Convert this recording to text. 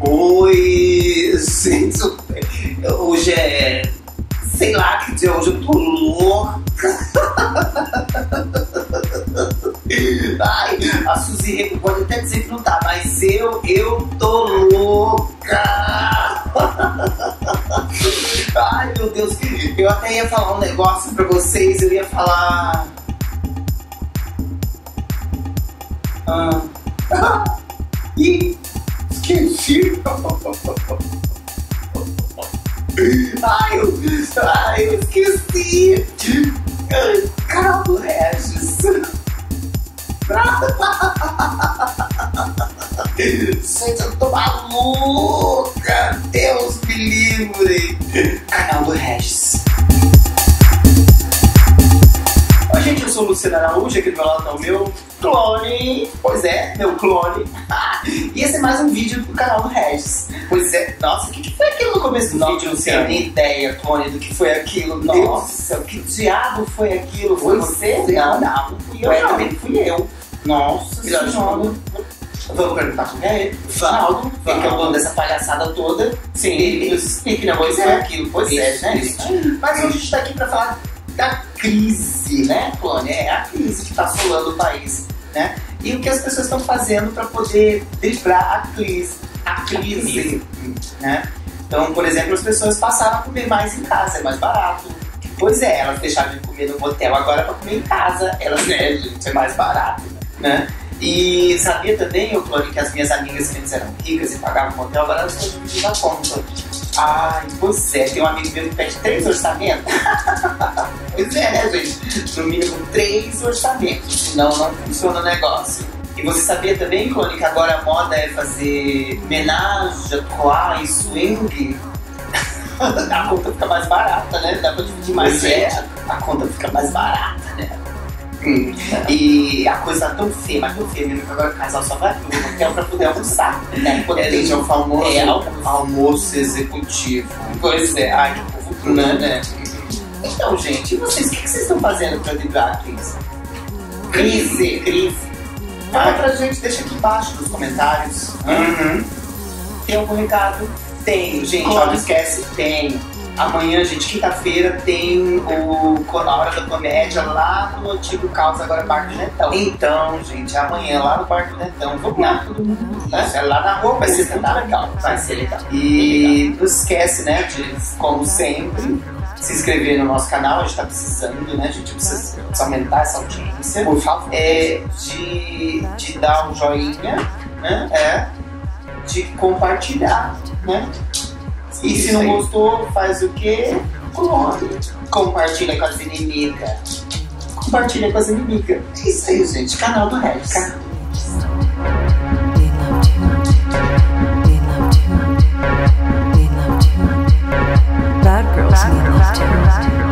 Oi, gente, hoje é. Sei lá que dia hoje, eu tô louca. Ai, a Suzy pode até dizer que não tá, mas eu, eu tô louca. Ai, meu Deus, eu até ia falar um negócio pra vocês, eu ia falar. Ah. Ih, esqueci. Ai, eu, ai, eu esqueci. Carlos Regis. Gente, eu tô maluca. Sou o Luciano Araújo. Aqui do meu lado tá o meu clone. Pois é, meu clone. e esse é mais um vídeo do canal do Regis. Pois é. Nossa, o que, que foi aquilo no começo do Não vídeo, tenho Luciano? nem ideia, Clone, do que foi aquilo. Nossa, que diabo foi aquilo? Foi você? Não, não. não fui eu. Não. também fui eu. Nossa Melhor senhora. Vamos perguntar com ele? Vamos. que é o dono dessa palhaçada toda. Sim. Ele nos explique, né? Pois é. aquilo, pois é, né? Mas hoje a gente tá aqui pra falar da crise, né, Clone? É a crise que tá assolando o país, né? E o que as pessoas estão fazendo para poder driblar a crise. A crise, né? Então, por exemplo, as pessoas passaram a comer mais em casa, é mais barato. Pois é, elas deixaram de comer no motel agora para comer em casa. Elas, né, gente, é mais barato, né? E sabia também, ô Clone, que as minhas amigas que eram ricas e pagavam motel, elas estão dividindo a conta. Ai, pois é, tem um amigo meu que pede três orçamentos. pois é, né, gente? No mínimo três orçamentos, senão não funciona o negócio. E você sabia também, Clone, que agora a moda é fazer menage, trois e swing? a conta fica mais barata, né? Dá pra dividir mais Pois é. A conta fica mais barata, né? Hum. E a coisa tão feia, mas tão feia mesmo que agora o casal só vai pro hotel pra poder almoçar, né? Poder É, é o famoso É, almoço. almoço executivo. Pois é, ai, que povo bruto, né? Então, gente, e vocês, o que que vocês estão fazendo pra driblar a crise? Crise, crise. Fala pra gente, deixa aqui embaixo nos comentários. Uhum. Tem algum recado? Tem, gente, ó, não esquece, tem. Amanhã, gente, quinta-feira, tem o A Hora da Comédia lá no antigo Caos, agora Bar do Netão. Então, gente, amanhã lá no Bar do Netão. Vamos lá, todo mundo. Né? É lá na rua, Vai ser muito legal. Vai ser legal. E não esquece, né, de, como sempre, se inscrever no nosso canal. A gente tá precisando, né? A gente precisa aumentar essa audiência. Por favor. É, de, de dar um joinha, né? É, de compartilhar, né? E se não gostou, faz o quê? coloque Compartilha com as inimigas. Compartilha com as inimigas. É isso aí, gente. Canal do Rex. Bad girls, bad girls, bad.